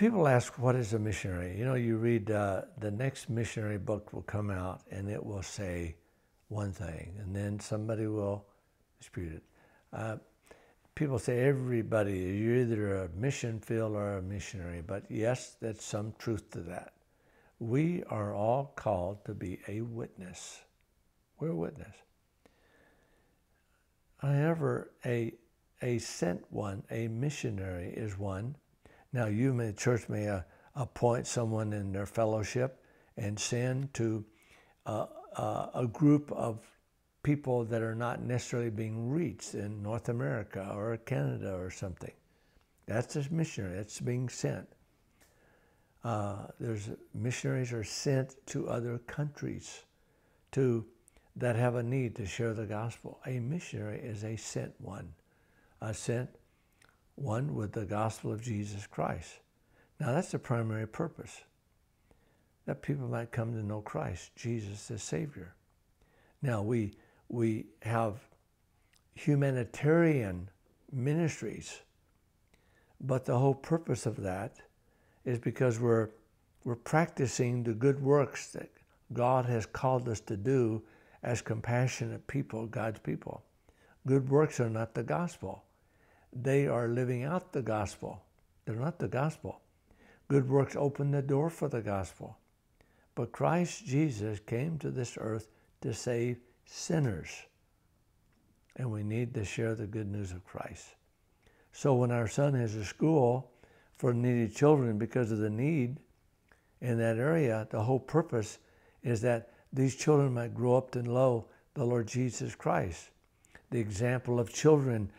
people ask, what is a missionary? You know, you read uh, the next missionary book will come out and it will say one thing, and then somebody will dispute it. Uh, people say everybody, you're either a mission field or a missionary, but yes, there's some truth to that. We are all called to be a witness. We're a witness. However, a, a sent one, a missionary is one now, you may, church may uh, appoint someone in their fellowship and send to uh, uh, a group of people that are not necessarily being reached in North America or Canada or something. That's a missionary. That's being sent. Uh, there's missionaries are sent to other countries to that have a need to share the gospel. A missionary is a sent one, a sent one with the gospel of Jesus Christ. Now, that's the primary purpose that people might come to know Christ, Jesus as Savior. Now, we, we have humanitarian ministries, but the whole purpose of that is because we're, we're practicing the good works that God has called us to do as compassionate people, God's people. Good works are not the gospel they are living out the gospel. They're not the gospel. Good works open the door for the gospel. But Christ Jesus came to this earth to save sinners. And we need to share the good news of Christ. So when our son has a school for needy children because of the need in that area, the whole purpose is that these children might grow up to know the Lord Jesus Christ. The example of children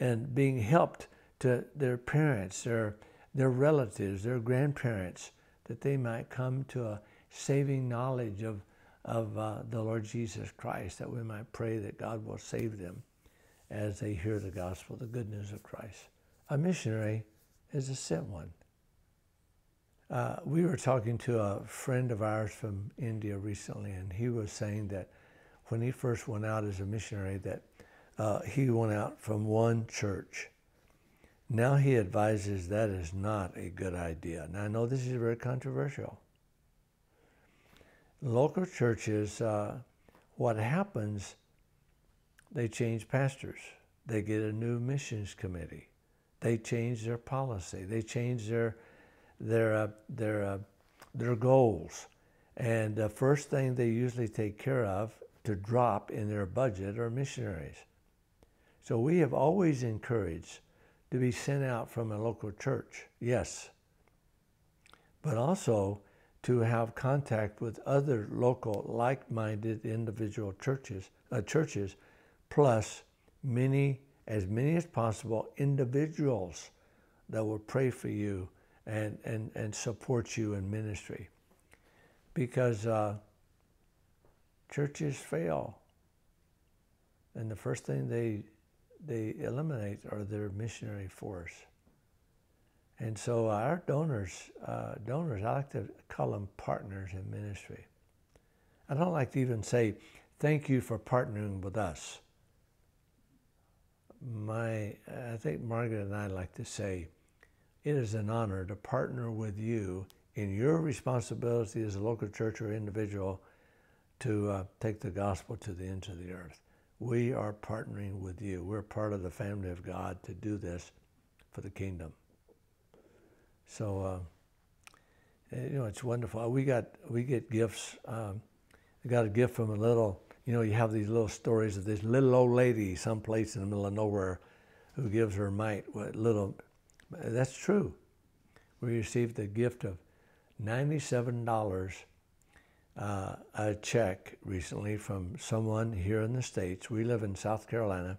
and being helped to their parents, their, their relatives, their grandparents, that they might come to a saving knowledge of, of uh, the Lord Jesus Christ, that we might pray that God will save them as they hear the gospel, the good news of Christ. A missionary is a sent one. Uh, we were talking to a friend of ours from India recently, and he was saying that when he first went out as a missionary, that uh, he went out from one church. Now he advises that is not a good idea. Now I know this is very controversial. Local churches, uh, what happens, they change pastors. They get a new missions committee. They change their policy. They change their their uh, their uh, their goals. And the first thing they usually take care of to drop in their budget are missionaries. So we have always encouraged to be sent out from a local church, yes, but also to have contact with other local like-minded individual churches, uh, churches, plus many, as many as possible, individuals that will pray for you and, and, and support you in ministry. Because uh, churches fail. And the first thing they they eliminate are their missionary force. And so our donors, uh, donors, I like to call them partners in ministry. I don't like to even say, thank you for partnering with us. My, I think Margaret and I like to say, it is an honor to partner with you in your responsibility as a local church or individual to uh, take the gospel to the ends of the earth we are partnering with you. We're part of the family of God to do this for the kingdom. So, uh, eh, you know, it's wonderful. We got we get gifts. Um, we got a gift from a little. You know, you have these little stories of this little old lady someplace in the middle of nowhere who gives her mite. Little? That's true. We received a gift of ninety-seven dollars uh, a check recently from someone here in the States. We live in South Carolina.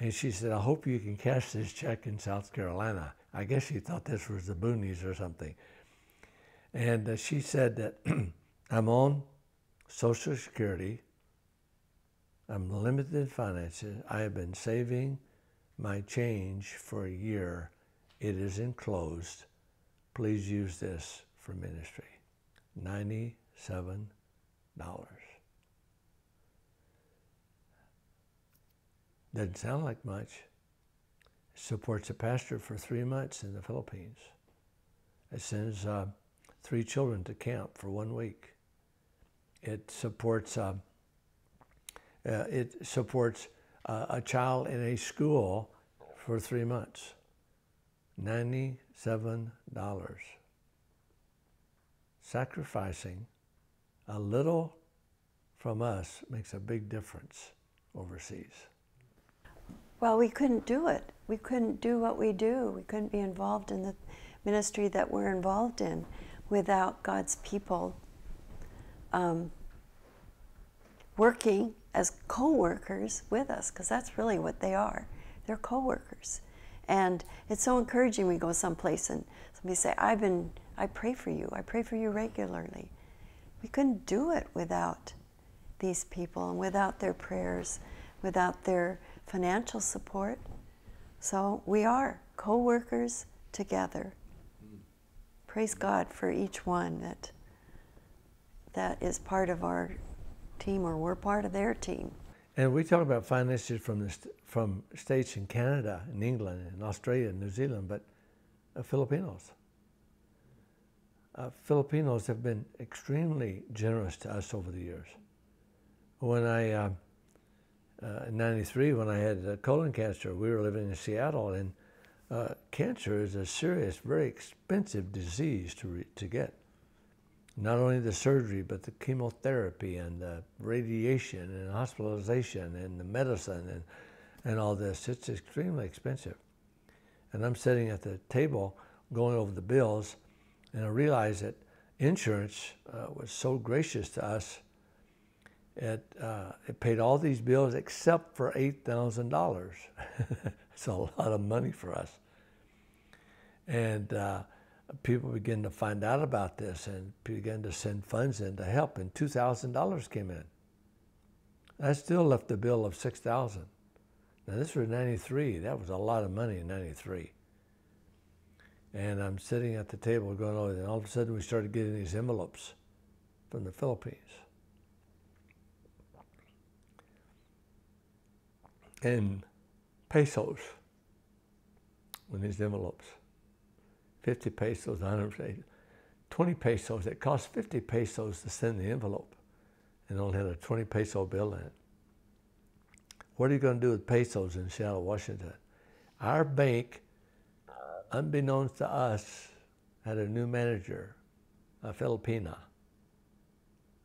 And she said, I hope you can cash this check in South Carolina. I guess she thought this was the boonies or something. And uh, she said that I'm on Social Security. I'm limited finances. I have been saving my change for a year. It is enclosed. Please use this for ministry. 90 seven dollars. Doesn't sound like much. Supports a pastor for three months in the Philippines. It sends uh, three children to camp for one week. It supports uh, uh, it supports uh, a child in a school for three months. Ninety-seven dollars. Sacrificing a little from us makes a big difference overseas. Well, we couldn't do it. We couldn't do what we do. We couldn't be involved in the ministry that we're involved in without God's people um, working as co-workers with us, because that's really what they are. They're co-workers, and it's so encouraging. We go someplace and somebody say, "I've been, I pray for you. I pray for you regularly." We couldn't do it without these people and without their prayers, without their financial support. So we are co-workers together. Praise God for each one that that is part of our team or we're part of their team. And we talk about finances from the st- from states in Canada, and England, and Australia, and New Zealand, but uh, Filipinos. Uh, Filipinos have been extremely generous to us over the years. When I, uh, uh in '93, when I had colon cancer, we were living in Seattle, and uh, cancer is a serious, very expensive disease to, to get not only the surgery, but the chemotherapy and the radiation and hospitalization and the medicine and, and all this. It's extremely expensive. And I'm sitting at the table going over the bills, and I realized that insurance uh, was so gracious to us. It, uh, it paid all these bills except for $8,000. it's a lot of money for us. And uh, people began to find out about this and began to send funds in to help, and $2,000 came in. I still left a bill of 6000 Now, this was 93. That was a lot of money in 93. And I'm sitting at the table going, oh, and all of a sudden we started getting these envelopes from the Philippines. And pesos in these envelopes. 50 pesos, 100, 20 pesos. It cost 50 pesos to send the envelope and only had a 20 peso bill in it. What are you going to do with pesos in Seattle, Washington? Our bank, unbeknownst to us, had a new manager, a Filipina,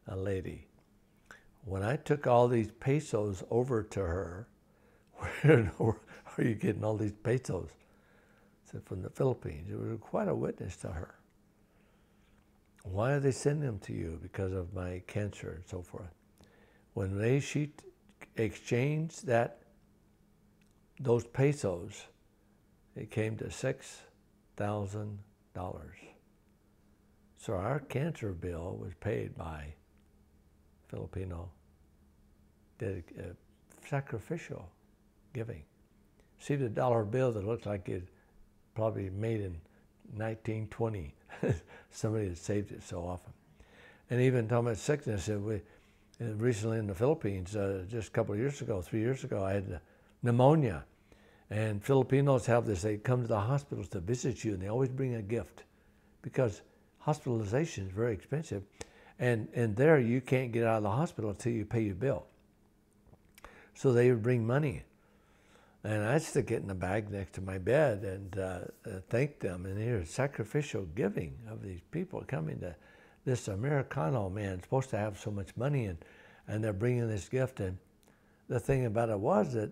a lady. When I took all these pesos over to her, where are you getting all these pesos? from the Philippines. It was quite a witness to her. Why are they sending them to you? Because of my cancer and so forth. When they she exchanged that those pesos, it came to six thousand dollars. So our cancer bill was paid by Filipino uh, sacrificial giving. See the dollar bill that looks like it probably made in 1920. Somebody had saved it so often. And even talking about sickness, uh, we, uh, recently in the Philippines, uh, just a couple of years ago, three years ago, I had pneumonia. And Filipinos have this, they come to the hospitals to visit you and they always bring a gift because hospitalization is very expensive. And, and there you can't get out of the hospital until you pay your bill. So they would bring money and I'd stick it in the bag next to my bed and uh, uh, thank them. And here's sacrificial giving of these people coming to this Americano man supposed to have so much money and, and they're bringing this gift. And the thing about it was that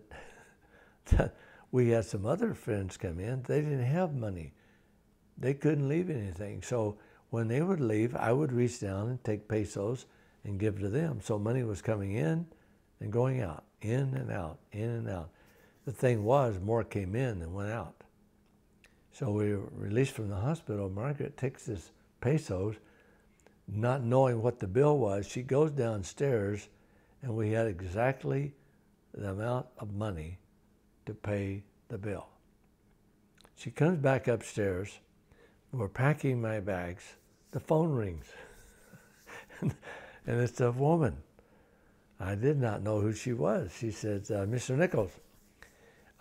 we had some other friends come in. They didn't have money. They couldn't leave anything. So when they would leave, I would reach down and take pesos and give to them. So money was coming in and going out, in and out, in and out the thing was, more came in than went out. So we were released from the hospital. Margaret takes this pesos, not knowing what the bill was. She goes downstairs, and we had exactly the amount of money to pay the bill. She comes back upstairs. We're packing my bags. The phone rings. and it's a woman. I did not know who she was. She said, uh, Mr. Nichols,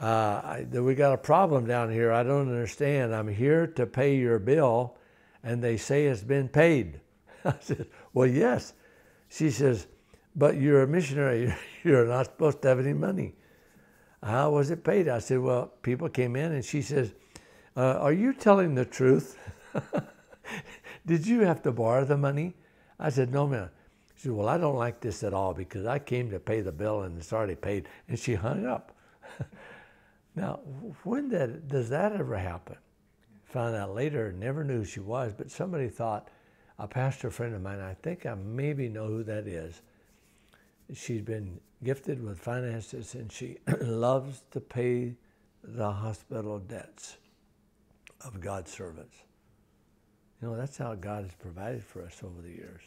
uh, I, we got a problem down here. I don't understand. I'm here to pay your bill, and they say it's been paid. I said, Well, yes. She says, But you're a missionary. You're not supposed to have any money. How was it paid? I said, Well, people came in, and she says, uh, Are you telling the truth? Did you have to borrow the money? I said, No, ma'am. She said, Well, I don't like this at all because I came to pay the bill and it's already paid. And she hung up. now, when that, does that ever happen? Found out later, never knew who she was, but somebody thought, a pastor friend of mine, I think I maybe know who that is. She's been gifted with finances and she loves to pay the hospital debts of God's servants. You know, that's how God has provided for us over the years.